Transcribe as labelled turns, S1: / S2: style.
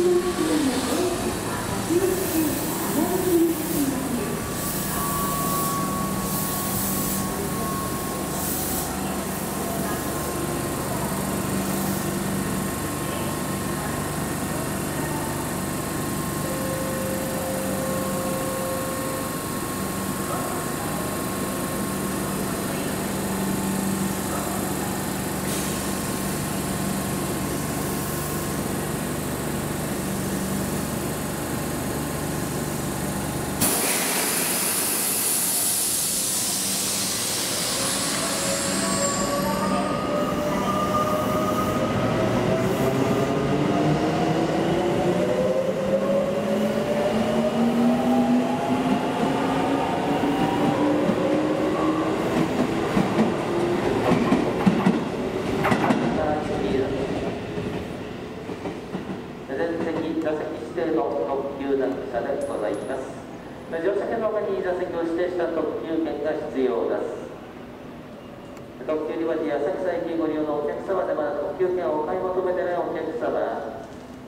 S1: の中でも多くの発表している
S2: 座席指定の特急列車でございます。乗車券の他に座席を指定した特急券が必要です。特急リバティ浅草駅ご利用のお客様でまだ特急券をお買い求めで